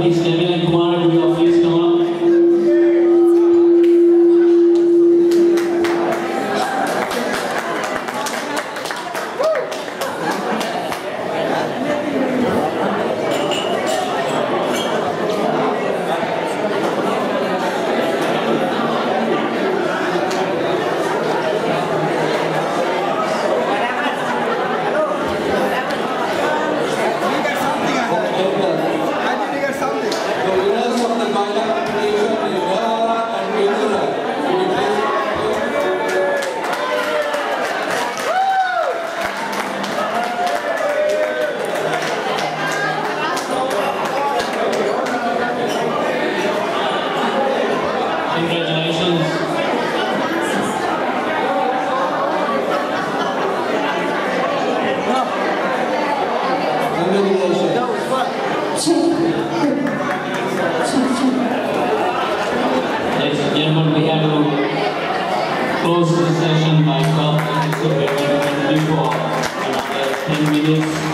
please, Neville winners Sayın Melis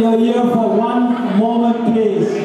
your ear for one moment, please?